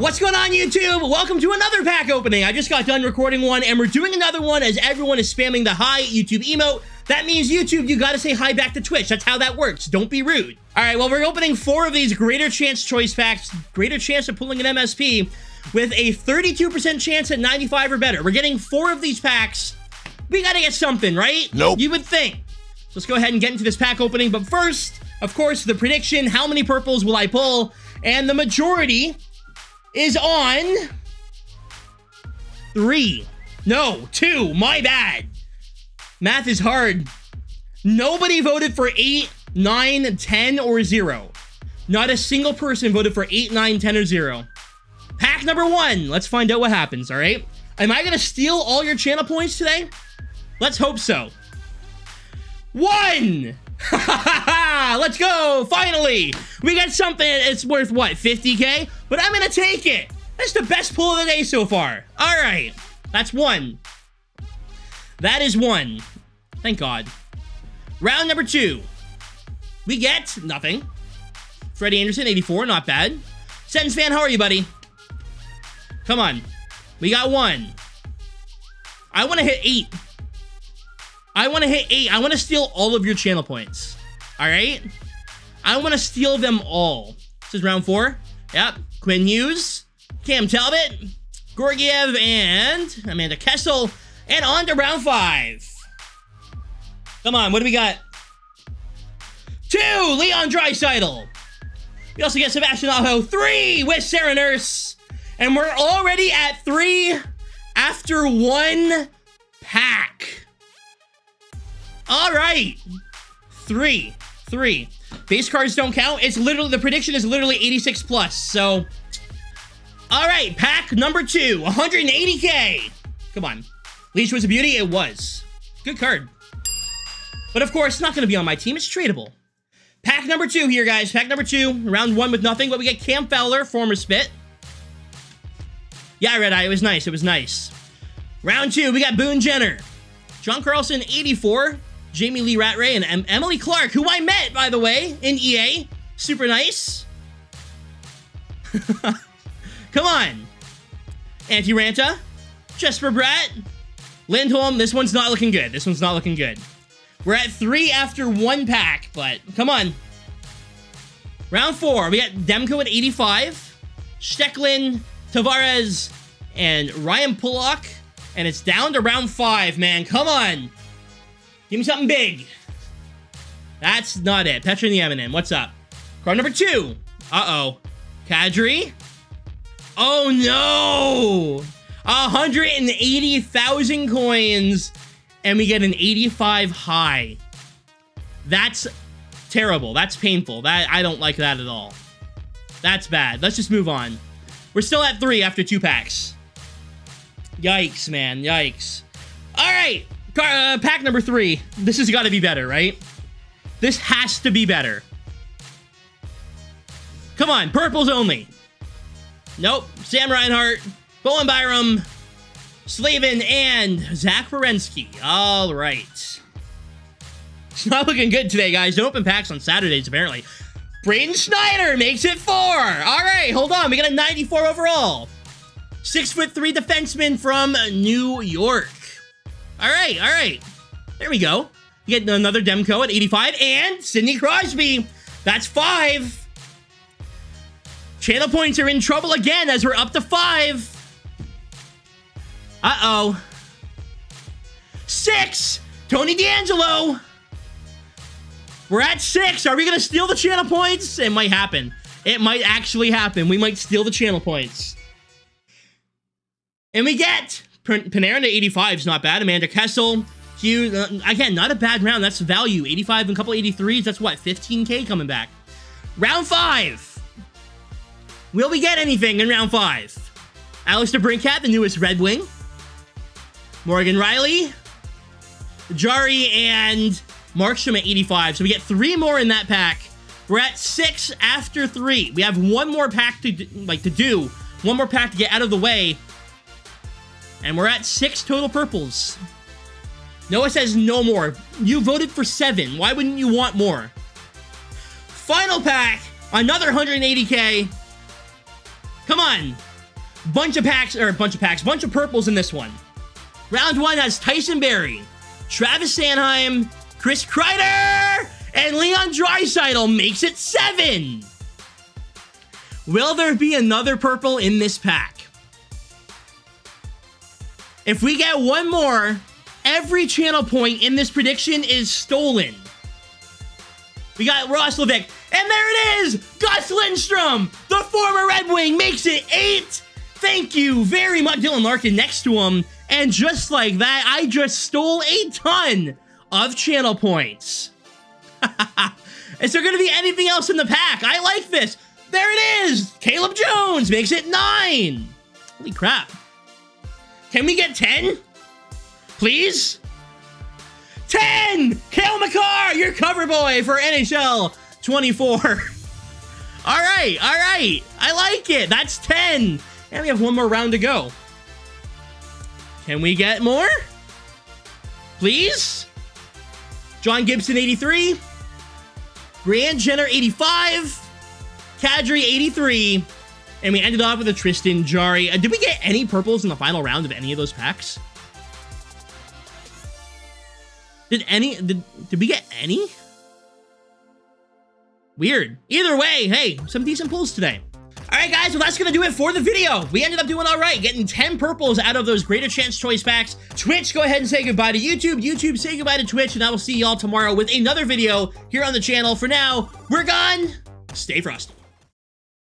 What's going on YouTube? Welcome to another pack opening. I just got done recording one and we're doing another one as everyone is spamming the hi YouTube emote. That means YouTube, you gotta say hi back to Twitch. That's how that works. Don't be rude. All right, well, we're opening four of these greater chance choice packs, greater chance of pulling an MSP with a 32% chance at 95 or better. We're getting four of these packs. We gotta get something, right? Nope. You would think. So let's go ahead and get into this pack opening. But first, of course, the prediction, how many purples will I pull? And the majority is on three. No, two. My bad. Math is hard. Nobody voted for eight, nine, 10, or zero. Not a single person voted for eight, nine, 10, or zero. Pack number one. Let's find out what happens, all right? Am I going to steal all your channel points today? Let's hope so. One! Let's go! Finally! We got something It's worth, what, 50k? But I'm gonna take it! That's the best pull of the day so far. Alright. That's one. That is one. Thank God. Round number two. We get nothing. Freddie Andersen, 84, not bad. Sentence fan, how are you, buddy? Come on. We got one. I want to hit eight. I want to hit eight. I want to steal all of your channel points. All right? I want to steal them all. This is round four. Yep. Quinn Hughes, Cam Talbot, Georgiev, and Amanda Kessel. And on to round five. Come on, what do we got? Two, Leon Draisaitl. We also get Sebastian Aho. Three with Sarah Nurse. And we're already at three after one pack. All right. Three. Three. Base cards don't count. It's literally, the prediction is literally 86 plus. So, all right. Pack number two. 180K. Come on. Leash was a beauty. It was. Good card. But of course, not going to be on my team. It's tradable. Pack number two here, guys. Pack number two. Round one with nothing. But we get Cam Fowler, former Spit. Yeah, Red Eye. It was nice. It was nice. Round two, we got Boone Jenner. John Carlson, 84. Jamie Lee Rattray and em Emily Clark, who I met, by the way, in EA. Super nice. Come on. Antti Raanta. Jesper Bratt. Lindholm. This one's not looking good. This one's not looking good. We're at three after one pack, but come on. Round four. We got Demko at 85. Stecklin, Tavares, and Ryan Pulock. And it's down to round five, man. Come on. Give me something big. That's not it. Petra and the Eminem. What's up? Card number two. Uh-oh. Kadri. Oh, no. 180,000 coins. And we get an 85 high. That's terrible. That's painful. That I don't like that at all. That's bad. Let's just move on. We're still at three after two packs. Yikes, man. Yikes. All right. Uh, pack number three. This has got to be better, right? This has to be better. Come on. Purples only. Nope. Sam Reinhart, Bowen Byram, Slavin, and Zach Werenski. All right. It's not looking good today, guys. Don't open packs on Saturdays, apparently. Braden Schneider makes it four. All right, hold on. We got a 94 overall. Six foot three defenseman from New York. All right, all right. There we go. Get another Demko at 85 and Sidney Crosby. That's five. Channel points are in trouble again as we're up to five. Uh-oh. Six. Tony DeAngelo. We're at six. Are we going to steal the channel points? It might happen. It might actually happen. We might steal the channel points. And we get Panarin to 85 is not bad. Amanda Kessel, Hugh, uh, again, not a bad round. That's value. 85 and a couple 83s. That's what, 15k coming back. Round five. Will we get anything in round five? Alex DeBrincat, the newest Red Wing. Morgan Rielly. Jarry and Markstrom at 85. So we get three more in that pack. We're at six after three. We have one more pack to like to do. One more pack to get out of the way. And we're at six total purples. Noah says no more. You voted for seven. Why wouldn't you want more? Final pack. Another 180k. Come on. Bunch of packs, or a bunch of packs, bunch of purples in this one. Round one has Tyson Barrie, Travis Sanheim, Chris Kreider, and Leon Draisaitl makes it seven. Will there be another purple in this pack? If we get one more, every channel point in this prediction is stolen. We got Roslovic, and there it is! Gus Lindstrom, the former Red Wing, makes it eight. Thank you very much, Dylan Larkin next to him. And just like that, I just stole a ton of channel points. is there going to be anything else in the pack? I like this. There it is. Caleb Jones makes it nine. Holy crap. Can we get 10? Please? 10! Cale Makar, your cover boy for NHL 24. all right, all right. I like it. That's 10. And we have one more round to go. Can we get more? Please? John Gibson, 83. Grant Jenner, 85. Kadri, 83. And we ended off with a Tristan Jarry. Uh, did we get any purples in the final round of any of those packs? Did any, did, did we get any? Weird. Either way, hey, some decent pulls today. All right, guys, well, that's going to do it for the video. We ended up doing all right, getting 10 purples out of those Greater Chance Choice packs. Twitch, go ahead and say goodbye to YouTube. YouTube, say goodbye to Twitch, and I will see y'all tomorrow with another video here on the channel. For now, we're gone. Stay frosty.